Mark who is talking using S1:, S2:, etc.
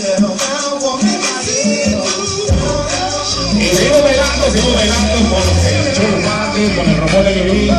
S1: Y sigo bailando, sigo bailando con el churumate, con el robot de Viví.